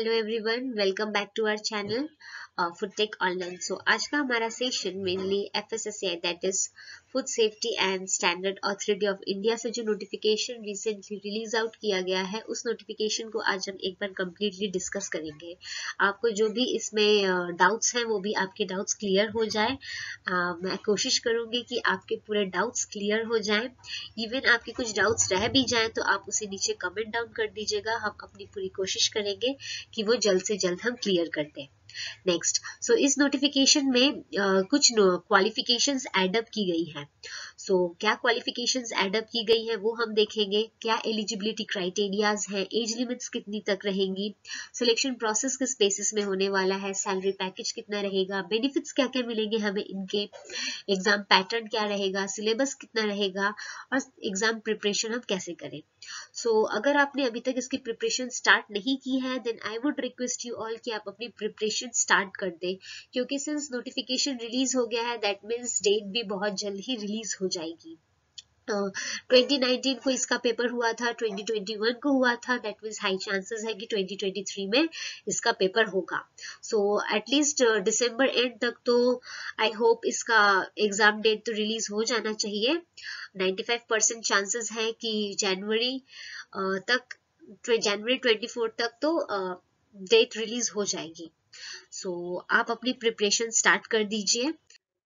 Hello everyone welcome back to our channel food tech tech online so आज का हमारा session mainly F S S that is food safety and standard authority of India से जो notification recently release out किया गया है, उस notification को आज हम एक बार कंप्लीटली डिस्कस करेंगे। आपको जो भी इसमें डाउट्स हैं, वो भी आपके डाउट्स क्लियर हो जाए। मैं कोशिश करूँगी कि आपके पूरे डाउट्स क्लियर हो जाए। इवन आपके कुछ डाउट्स रह भी जाएँ तो आप उसे नीचे कमेंट डाउन कर दीजिएगा। हम अपनी पूरी कोशिश करेंगे कि वो जल्द से जल्द हम क्लियर कर दें। नेक्स्ट सो so, इस नोटिफिकेशन में uh, कुछ क्वालिफिकेशंस एडअप की गई हैं। सो so, क्या क्वालिफिकेशंस एडअप की गई हैं वो हम देखेंगे। क्या एलिजिबिलिटी क्राइटेरियाज हैं एज लिमिट्स कितनी तक रहेंगी सिलेक्शन प्रोसेस किस बेसिस में होने वाला है सैलरी पैकेज कितना रहेगा बेनिफिट्स क्या क्या मिलेंगे हमें इनके एग्ज़ाम पैटर्न क्या रहेगा सिलेबस कितना रहेगा और एग्ज़ाम प्रिपरेशन हम कैसे करें। सो so, अगर आपने अभी तक इसकी प्रिपरेशन स्टार्ट नहीं की है then I would request you all कि आप अपनी प्रिपरेशन स्टार्ट कर दें क्योंकि सिंस नोटिफिकेशन रिलीज़ हो गया है दैट मीन्स डेट भी बहुत जल्द ही रिलीज़ हो जाएगी। 2019 को इसका पेपर हुआ था 2021 को हुआ था दैट मीन्स हाई चांसेस है कि 2023 में इसका पेपर होगा। सो एटलीस्ट दिसंबर एंड तक तो आई होप इसका एग्ज़ाम डेट तो रिलीज़ हो जाना चाहिए। 95 परसेंट चांसेस है कि जनवरी uh, तक जनवरी 24 तक तो डेट uh, रिलीज़ हो जाएगी। सो so, आप अपनी प्रिपरेशन स्टार्ट कर दीजिए।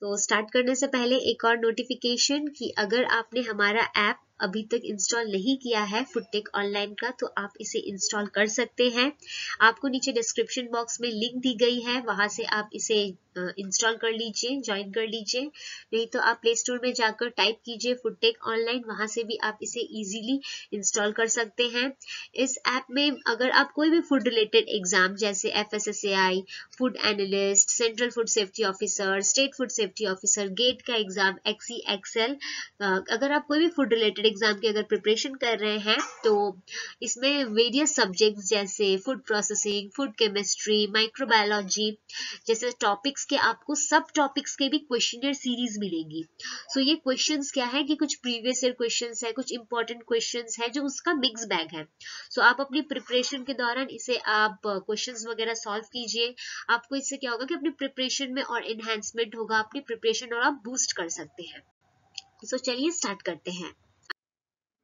तो स्टार्ट करने से पहले एक और नोटिफिकेशन कि अगर आपने हमारा ऐप अभी तक इंस्टॉल नहीं किया है फुटटेक ऑनलाइन का तो आप इसे इंस्टॉल कर सकते हैं। आपको नीचे डिस्क्रिप्शन बॉक्स में लिंक दी गई है, वहाँ से आप इसे इंस्टॉल कर लीजिए ज्वाइन कर लीजिए। नहीं तो आप प्ले स्टोर में जाकर टाइप कीजिए फुटटेक ऑनलाइन वहाँ से भी आप इसे इजीली इंस्टॉल कर सकते हैं। इस ऐप में अगर आप कोई भी फ़ूड रिलेटेड एग्ज़ाम जैसे F S S A I food analyst central food safety officer state food safety officer GATE का एग्ज़ाम एक्सी एक्सएल अगर आप कोई भी फ़ूड रिलेटेड एग्ज़ाम की अगर प्रिपरेशन कर रहे हैं तो इसमें वेरियस सब्जेक्ट्स जैसे food processing food chemistry microbiology जैसे टॉपिक्स के आपको सब टॉपिक्स के भी क्वेश्चन सीरीज़ मिलेगी। सो so, ये क्वेश्चंस क्या है? कि कुछ प्रीवियस ईयर क्वेश्चंस है कुछ इंपॉर्टेंट क्वेश्चंस है जो उसका मिक्स बैग है। सो so, आप अपनी प्रिपरेशन के दौरान इसे आप क्वेश्चंस वगैरह सॉल्व कीजिए। आपको इससे क्या होगा कि अपनी प्रिपरेशन में और एनहेंसमेंट होगा अपनी प्रिपरेशन और आप बूस्ट कर सकते हैं। सो so, चलिए स्टार्ट करते हैं।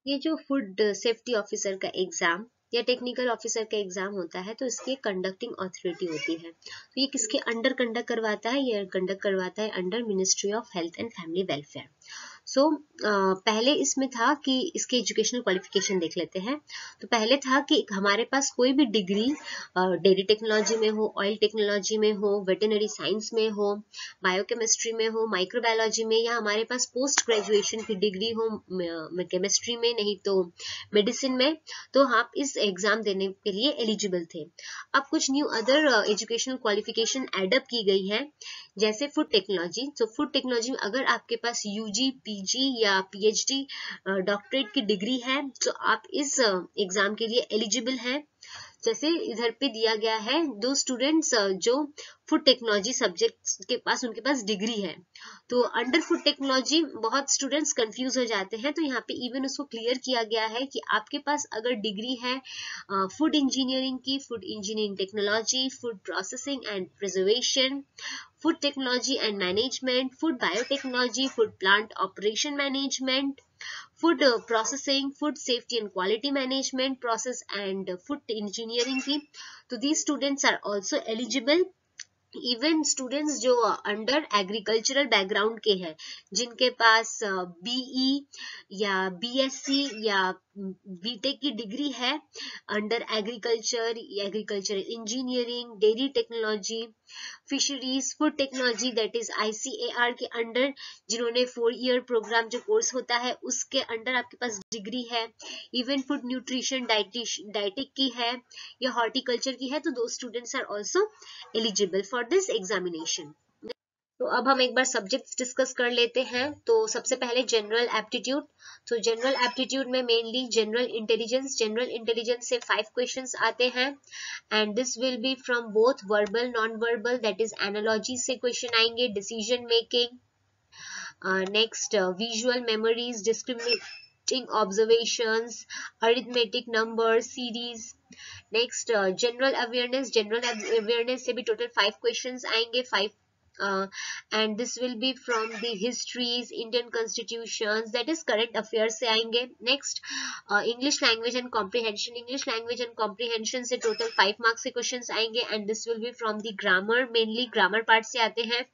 ये जो फ़ूड सेफ्टी ऑफिसर का एग्ज़ाम या टेक्निकल ऑफिसर का एग्ज़ाम होता है तो इसकी कंडक्टिंग ऑथोरिटी होती है। तो ये किसके अंडर कंडक्ट करवाता है? ये कंडक्ट करवाता है under ministry of health and family welfare so so, पहले इसमें था कि इसके एजुकेशनल क्वालिफिकेशन देख लेते हैं। तो पहले था कि हमारे पास कोई भी डिग्री डेयरी टेक्नोलॉजी में हो ऑयल टेक्नोलॉजी में हो वेटेनरी साइंस में हो बायोकेमिस्ट्री में हो माइक्रोबायोलॉजी में या हमारे पास पोस्ट ग्रेजुएशन की डिग्री हो केमिस्ट्री में नहीं तो मेडिसिन में तो आप इस एग्ज़ाम देने के लिए एलिजिबल थे। अब कुछ new other educational qualification add up की गई है। जैसे फ़ूड टेक्नोलॉजी तो फ़ूड टेक्नोलॉजी में अगर आपके पास यूजी पीजी या पीएचडी डॉक्टरेट की डिग्री है तो आप इस एग्ज़ाम के लिए एलिजिबल हैं। जैसे इधर पे दिया गया है, दो स्टूडेंट्स जो फ़ूड टेक्नोलॉजी सब्जेक्ट के पास, उनके पास डिग्री है। तो अंडर फ़ूड टेक्नोलॉजी बहुत स्टूडेंट्स कंफ्यूज हो जाते हैं तो यहाँ पे इवन उसको क्लियर किया गया है कि आपके पास अगर डिग्री है फ़ूड इंजीनियरिंग की food engineering technology food processing and preservation food technology and management food biotechnology food plant operation management food uh, processing, food safety and quality management process and uh, food engineering की तो these students are also eligible even students जो under agricultural background के हैं जिनके पास BE uh, या BSc या BTech की डिग्री है under agriculture agriculture engineering dairy technology fisheries food technology that is ICAR के अंडर जिन्होंने फोर ईयर प्रोग्राम जो कोर्स होता है, उसके अंडर आपके पास डिग्री है। इवन फ़ूड न्यूट्रिशन डाइटिक की है, या हॉर्टिकल्चर की है तो दो students are also eligible for this examination तो अब हम एक बार सब्जेक्ट्स डिस्कस कर लेते हैं। तो सबसे पहले जनरल एप्टीट्यूड तो जनरल एप्टीट्यूड में mainly general intelligence general intelligence से फाइव क्वेश्चंस आते हैं। And this will be from both verbal non verbal that is analogy से क्वेश्चन आएँगे decision making next visual memories discriminating observations, arithmetic numbers, series next general awareness general awareness से भी total five questions आएँगे five uh, and this will be from the histories indian constitutions that is current affairs se aayenge. Next uh, english language and comprehension. English language and comprehension se total 5 marks ke questions aayenge and this will be from the grammar mainly grammar part se aate hain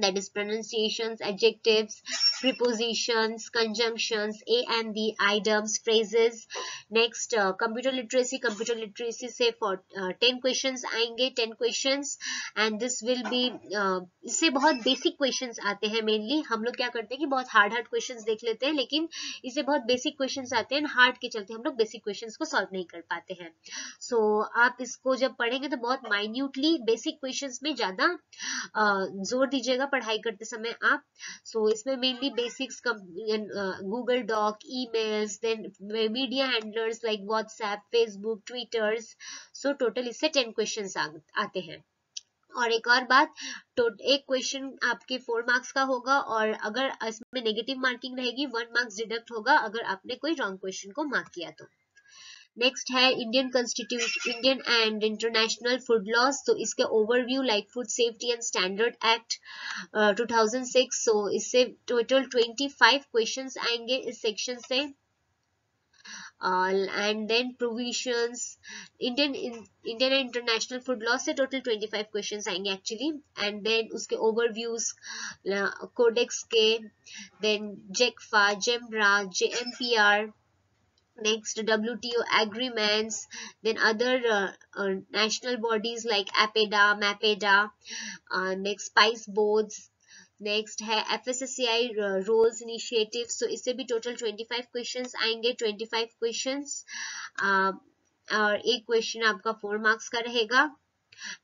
that is pronunciations, adjectives, prepositions, conjunctions, a and the items, phrases. Next, uh, computer literacy. Computer literacy say for uh, 10 questions आएँगे 10 questions and this will be uh, इससे बहुत basic questions आते हैं mainly हम लोग क्या करते हैं कि बहुत hard hard questions देख लेते हैं लेकिन इससे बहुत basic questions आते हैं hard के चलते हम लोग basic questions को solve नहीं कर पाते हैं so आप इसको जब पढ़ेंगे तो बहुत minutely basic questions में ज़्यादा uh, ज़ोर दीजिएगा जाएगा पढ़ाई करते समय आप सो so, इसमें mainly basics Google doc emails then media handlers like WhatsApp Facebook Twitters so total इससे टेन क्वेश्चन आते हैं। और एक और बात तो एक क्वेश्चन आपके फोर मार्क्स का होगा और अगर इसमें नेगेटिव मार्किंग रहेगी वन मार्क्स डिडक्ट होगा अगर आपने कोई रॉन्ग क्वेश्चन को मार्क किया तो। नेक्स्ट है Indian constitution Indian and international food laws तो इसके overview like food safety and standard act 2006 so इससे टोटल 25 क्वेश्चंस आएँगे इस सेक्शन से. And then provisions Indian Indian and international food law से टोटल 25 क्वेश्चंस आएँगे एक्चुअली एंड देन उसके overviews Codex के then JECFA JEMRA JMPR next WTO agreements, then other uh, uh, national bodies like APEDA, MAPEDA, uh, next spice boards, next है F S S C I roles initiative so इससे भी total 25 questions आएँगे 25 questions और एक question आपका four marks का रहेगा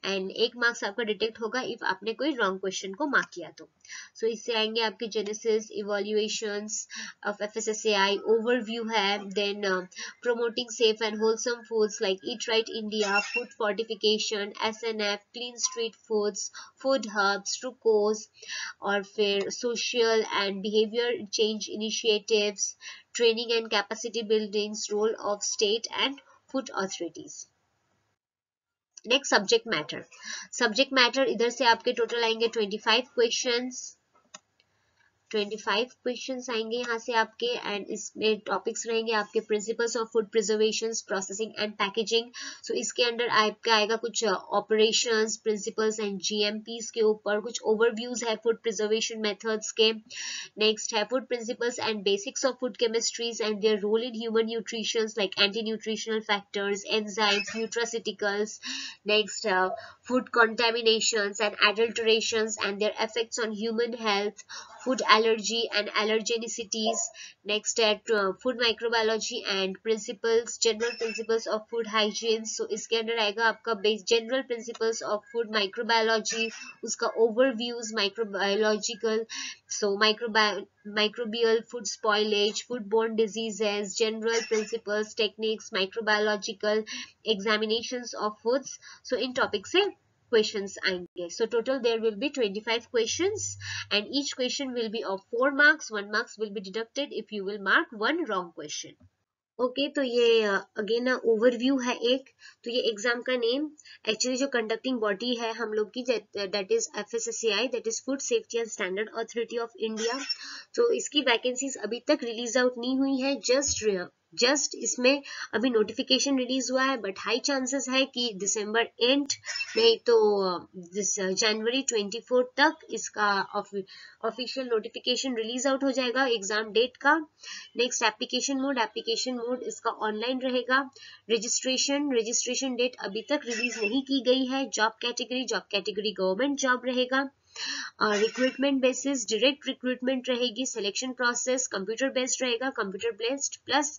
and एक मार्क्स आपका डिटेक्ट होगा इफ़ आपने कोई रॉन्ग क्वेश्चन को मार्क किया तो। सो so, इससे आएँगे आपके genesis evolutions of FSSAI overview है then promoting safe and wholesome foods like eat right India food fortification SNF clean street foods food hubs ट्रुकोज और फिर social and behaviour change initiatives training and capacity buildings role of state and food authorities next subject matter subject matter इधर से आपके total आएँगे 25 questions 25 questions आएँगे यहाँ से आपके एंड इसमें टॉपिक्स रहेंगे आपके principles of food preservation processing and packaging so इसके अंडर आपका आएगा कुछ ऑपरेशंस प्रिंसिपल्स एंड जीएमपीस के ऊपर, कुछ ओवरव्यूज है फ़ूड प्रिजर्वेशन मेथड्स के. नेक्स्ट है food principles and basics of food chemistries and their role in human nutrition like anti nutritional factors enzymes nutraceuticals next food contaminations and adulterations and their effects on human health. Food allergy and allergenicities next at uh, food microbiology and principles general principles of food hygiene so iske under aayega aapka base general principles of food microbiology uska overviews microbiological so microbi microbial food spoilage foodborne diseases general principles techniques microbiological examinations of foods so in topic say questions आएँगे so total there will be 25 questions and each question will be of 4 marks 1 marks will be deducted if you will mark one wrong question okay okay, तो ये again uh, overview है एक तो ये exam का name actually जो conducting body है हम लोग की that is F S S I that is food safety and standard authority of India तो इसकी वैकेंसीज अभी तक रिलीज़ आउट नहीं हुई है जस्ट जस्ट इसमें अभी नोटिफिकेशन रिलीज़ हुआ है बट हाई चांसेस है कि दिसंबर एंड नहीं तो जनवरी uh, 24 तक इसका ऑफिशियल नोटिफिकेशन रिलीज़ आउट हो जाएगा एग्ज़ाम डेट का। Next application mode application mode इसका ऑनलाइन रहेगा। रजिस्ट्रेशन रजिस्ट्रेशन डेट अभी तक रिलीज़ नहीं की गई है। Job category job category government job रहेगा। रिक्रूटमेंट बेसिस डायरेक्ट रिक्रूटमेंट रहेगी सिलेक्शन प्रोसेस कंप्यूटर बेस्ड रहेगा कंप्यूटर बेस्ड प्लस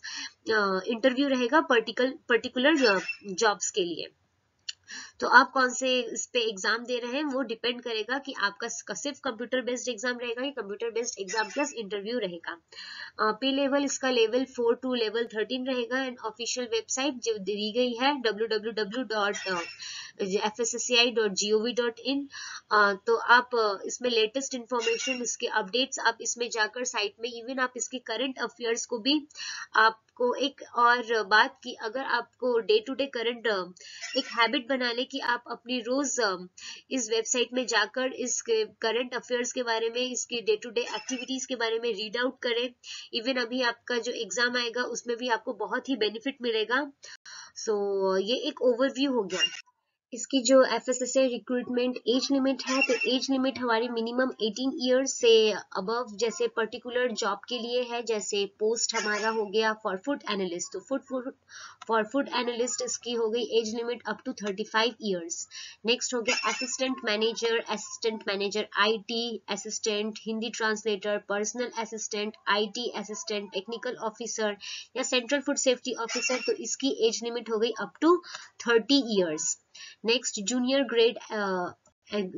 इंटरव्यू रहेगा पर्टिकल पर्टिकुलर जॉब्स के लिए। तो आप कौन से इस पे एग्ज़ाम दे रहे हैं, वो डिपेंड करेगा कि आपका सिर्फ़ कंप्यूटर बेस्ड एग्ज़ाम रहेगा या computer based exam plus interview रहेगा। पे लेवल इसका level four to level thirteen रहेगा एंड ऑफिशियल वेबसाइट जो दी गई है W F S S C I dot G O V dot in तो आप इसमें लेटेस्ट इंफॉर्मेशन इसके अपडेट्स आप इसमें जाकर साइट में इवन आप इसके करंट अफेयर्स को भी आप आपको एक और बात की अगर आपको डे टू डे करंट एक हैबिट बना ले कि आप अपनी रोज इस वेबसाइट में जाकर इस करंट अफेयर्स के बारे में इसके डे टू डे एक्टिविटीज़ के बारे में रीड आउट करें। इवन अभी आपका जो एग्ज़ाम आएगा उसमें भी आपको बहुत ही बेनिफिट मिलेगा। सो so, ये एक ओवरव्यू हो गया। इसकी जो F S recruitment age limit है तो एज लिमिट हमारी मिनिमम 18 ईयर्स से अबव जैसे पर्टिकुलर जॉब के लिए है, जैसे पोस्ट हमारा हो गया फॉर फ़ूड एनालिस्ट तो food food for food analyst इसकी हो गई age limit up to 35 years next हो गया assistant manager assistant manager IT assistant Hindi translator personal assistant IT assistant technical officer या सेंट्रल फ़ूड सेफ्टी ऑफिसर तो इसकी age limit हो गई up to 30 years next junior grade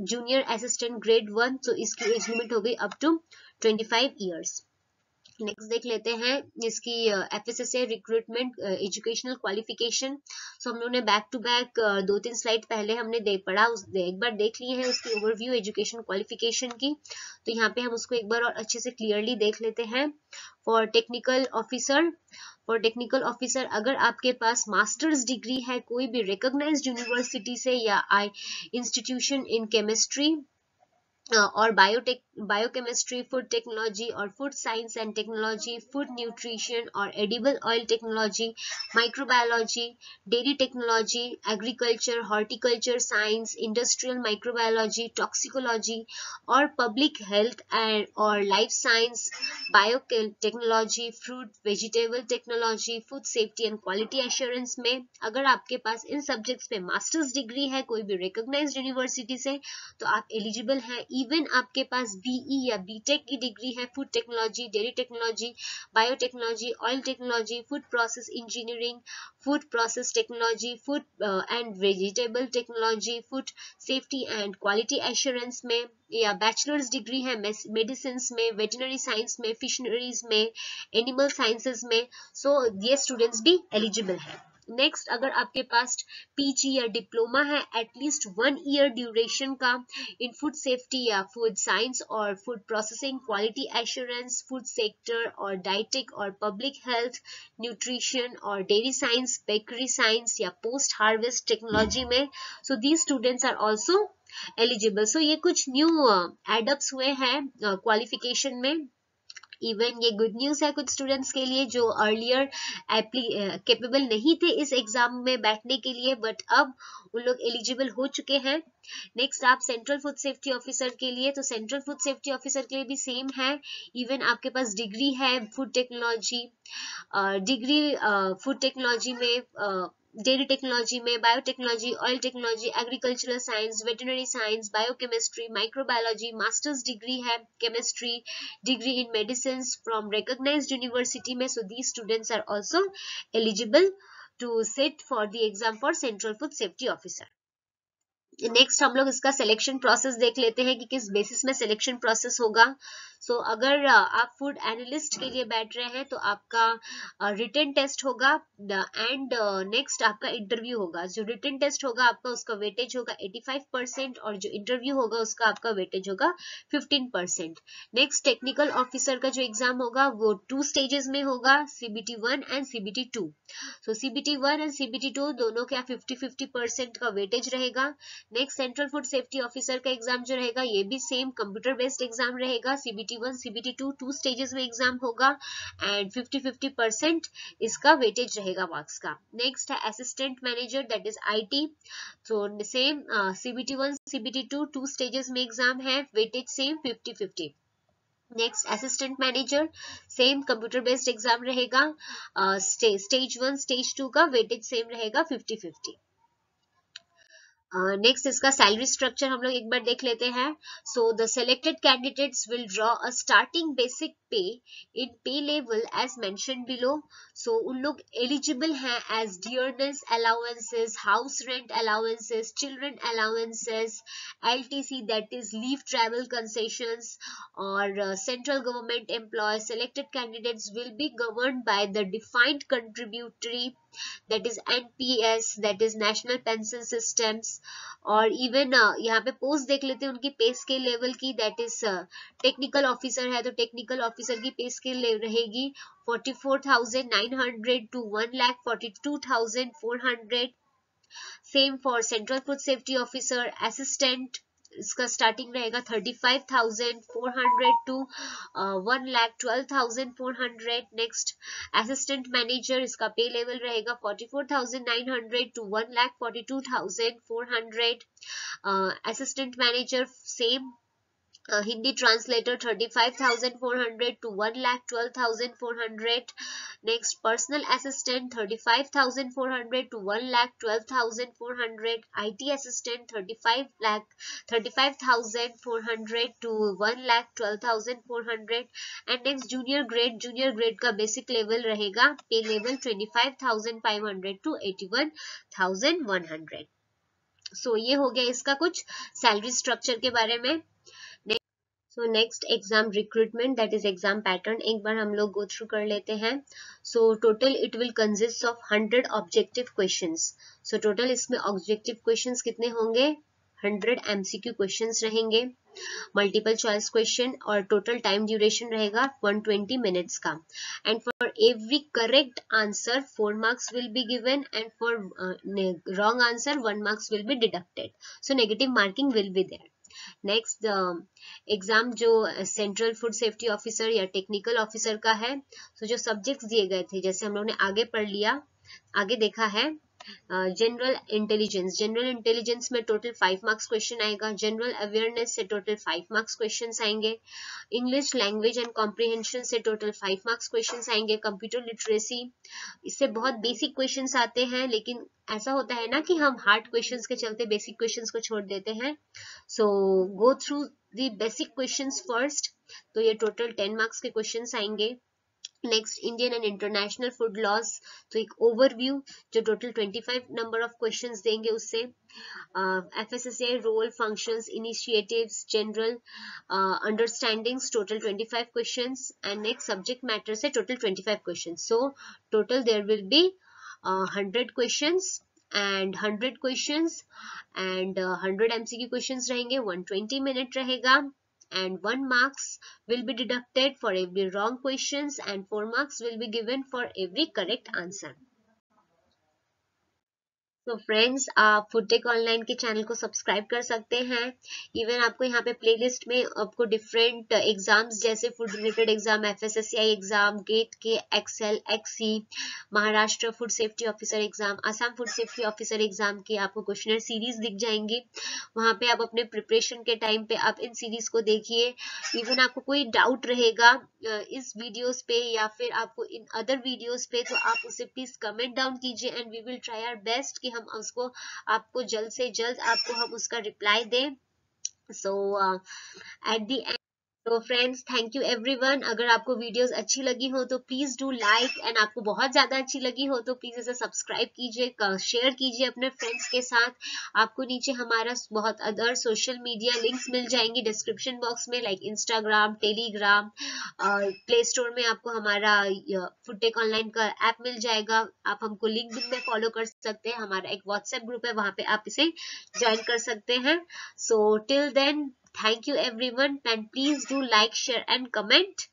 junior assistant grade one तो इसकी age limit हो गई up to 25 years next देख लेते हैं इसकी F S S A recruitment educational qualification so हम लोगों ने बैक टू बैक दो तीन स्लाइड पहले हमने देख पढ़ा, उस एक बार देख लिए हैं उसकी ओवरव्यू एजुकेशन क्वालिफिकेशन की. तो यहाँ पे हम उसको एक बार और अच्छे से क्लियरली देख लेते हैं. For technical officer for technical officer अगर आपके पास मास्टर्स डिग्री है, कोई भी रिकोगनाइज्ड यूनिवर्सिटी से या आई इंस्टीट्यूशन इन केमिस्ट्री और बायोटेक बायोकेमिस्ट्री फ़ूड टेक्नोलॉजी और food science and technology food nutrition और edible oil technology microbiology dairy technology agriculture horticulture science industrial microbiology toxicology और पब्लिक हेल्थ एंड और life science bio technology fruit vegetable technology food safety and quality assurance में अगर आपके पास इन subjects में masters degree है, कोई भी रिकोगनाइज यूनिवर्सिटी से तो आप एलिजिबल हैं. इवन आपके पास बीई या बीटेक की डिग्री है food technology dairy technology biotechnology oil technology food process engineering food process technology food and vegetable technology food safety and quality assurance में, या बैचलर्स डिग्री है मेडिसिन में वेटनरी साइंस में फिशनरीज में animal sciences में so ये students भी eligible है। नेक्स्ट अगर आपके पास पीजी या डिप्लोमा है at least one year duration का इन फ़ूड सेफ्टी या फ़ूड साइंस और food processing quality assurance food sector और डाइटिक और पब्लिक हेल्थ न्यूट्रिशन और डेयरी साइंस बेकरी साइंस या पोस्ट हार्वेस्ट टेक्नोलॉजी में so these students are also eligible so ये कुछ न्यू एडअप्स हुए हैं क्वालिफिकेशन uh, में। इवन ये गुड न्यूज़ है कुछ स्टूडेंट्स के लिए जो अर्लियर कैपेबल नहीं थे इस एग्ज़ाम में बैठने के लिए बट अब उन लोग एलिजिबल हो चुके हैं। नेक्स्ट आप सेंट्रल फ़ूड सेफ्टी ऑफिसर के लिए तो सेंट्रल फ़ूड सेफ्टी ऑफिसर के लिए भी सेम है। इवन आपके पास डिग्री है food technology degree food technology में डेयरी टेक्नोलॉजी में, biotechnology oil technology agricultural science veterinary science biochemistry microbiology masters degree है chemistry degree in medicine from recognised university में so the students are also eligible to sit for the exam for central food safety officer next हम लोग इसका selection process देख लेते हैं कि किस बेसिस में सिलेक्शन प्रोसेस होगा। सो so, अगर आप फ़ूड एनालिस्ट के लिए बैठ रहे हैं तो आपका रिटर्न टेस्ट होगा एंड नेक्स्ट आपका इंटरव्यू होगा। जो रिटर्न टेस्ट होगा आपका उसका वेटेज होगा 85 परसेंट और जो इंटरव्यू होगा उसका आपका वेटेज होगा 15 परसेंट नेक्स्ट टेक्निकल ऑफिसर का जो एग्ज़ाम होगा वो टू स्टेजेस में होगा CBT one and CBT two so CBT one and CBT two दोनों का फिफ्टी फिफ्टी परसेंट का वेटेज रहेगा। Next central food safety officer का एग्ज़ाम जो रहेगा ये भी सेम कंप्यूटर बेस्ड एग्ज़ाम रहेगा CBT one CBT two two stages में एग्ज़ाम होगा एंड फिफ्टी फिफ्टी परसेंट इसका वेटेज रहेगा मार्क्स का। नेक्स्ट है assistant manager that is I तो same CBT one CBT two two stages में एग्ज़ाम है weightage same fifty fifty next assistant manager same computer based exam रहेगा stage one stage two का weightage same रहेगा fifty fifty next uh, इसका salary structure हम लोग एक बार देख लेते हैं। So the selected candidates will draw a starting basic pay in pay level as mentioned below so उन लोग एलिजिबल हैं as dearness allowances house rent allowances children allowances LTC that is leave travel concessions और central government employ selected candidates will be govern by the defined contributory that is NPS, that is National Pension Systems, और even यहाँ पे post देख लेते हैं उनकी pay scale level की that is technical officer है तो टेक्निकल ऑफिसर की पे स्केल रहेगी 44,900 to one lakh forty two thousand four hundred same for central food safety officer assistant इसका स्टार्टिंग रहेगा thirty five thousand four hundred to one lakh twelve thousand four hundred next assistant manager इसका pay level रहेगा forty four thousand nine hundred to one lakh forty two thousand four hundred assistant manager same Hindi translator 35,400 to 1 lakh 12,400 next personal assistant 35,400 to one lakh 12,400 IT assistant 35 lakh 35,400 to 1 lakh 12,400 and next junior grade junior grade का basic level रहेगा pay level 25,500 to 81,100 सो ये हो गया इसका कुछ salary structure के बारे में so next exam recruitment that is exam pattern एक बार हम लोग गो थ्रू कर लेते हैं। So total it will consist of hundred objective question so total इसमें ऑब्जेक्टिव क्वेश्चन कितने होंगे? हंड्रेड एमसीक्यू क्वेश्चंस रहेंगे। मल्टीपल चॉइस क्वेश्चन और टोटल टाइम ड्यूरेशन रहेगा 120 मिनट्स का। And for every correct answer four marks will be given and for wrong answer one marks will be deducted so negative marking will be there next exam जो central food safety officer या technical officer का है तो so, जो subjects दिए गए थे जैसे हम लोग ने आगे पढ़ लिया आगे देखा है जनरल इंटेलिजेंस जनरल इंटेलिजेंस में टोटल फाइव मार्क्स क्वेश्चन आएगा. जनरल अवेयरनेस से टोटल फाइव मार्क्स क्वेश्चन आएँगे. इंग्लिश लैंग्वेज एंड कॉम्प्रिहेंशन से टोटल फाइव मार्क्स क्वेश्चन आएँगे. कंप्यूटर लिटरेसी इससे बहुत बेसिक क्वेश्चन आते हैं, लेकिन ऐसा होता है ना कि हम हार्ड क्वेश्चन के चलते बेसिक क्वेश्चन को छोड़ देते हैं। So go through the basic question first तो ये टोटल टेन मार्क्स के क्वेश्चन आएँगे। Next Indian and international food laws तो एक ओवरव्यू जो टोटल 25 नंबर ऑफ़ क्वेश्चंस देंगे उससे। F S S I role functions initiatives general understandings total 25 questions and next subject matter से total 25 questions so total there will be hundred questions and hundred questions and hundred MCQ questions रहेंगे 120 minute रहेगा. And 1 marks will be deducted for every wrong questions and 4 marks will be given for every correct answer. तो friends आप फुटेक online के channel को subscribe कर सकते हैं। इवन आपको यहाँ पे प्लेलिस्ट में आपको डिफरेंट एग्ज़ाम्स जैसे food related exam FSSCI exam GATE के XL XE Maharashtra food safety officer exam Assam food safety officer exam की आपको क्वेश्चनर सीरीज़ दिख जाएँगी। वहाँ पे आप अपने प्रिपरेशन के टाइम पे आप इन सीरीज़ को देखिए। इवन आपको कोई डाउट रहेगा इस वीडियोज़ पे या फिर आपको इन अदर वीडियोज़ पे तो आप उसे प्लीज़ कमेंट डाउन कीजिए and we will try our best कि हम उसको आपको जल्द से जल्द आपको हम उसका रिप्लाई दें। सो एट दी एंड तो फ्रेंड्स थैंक यू एवरीवन अगर आपको वीडियोस अच्छी लगी हो तो प्लीज़ डू लाइक एंड आपको बहुत ज़्यादा अच्छी लगी हो तो प्लीज़ इसे सब्सक्राइब कीजिए शेयर कीजिए अपने फ्रेंड्स के साथ। आपको नीचे हमारा बहुत अदर सोशल मीडिया लिंक्स मिल जाएँगी डिस्क्रिप्शन बॉक्स में लाइक इंस्टाग्राम टेलीग्राम और प्ले स्टोर में आपको हमारा फुटेक ऑनलाइन का ऐप मिल जाएगा। आप हमको लिंक में फॉलो कर सकते हैं। हमारा एक व्हाट्सएप ग्रुप है, वहाँ पे आप इसे ज्वाइन कर सकते हैं। So till then Thank you everyone and please do like, share and comment.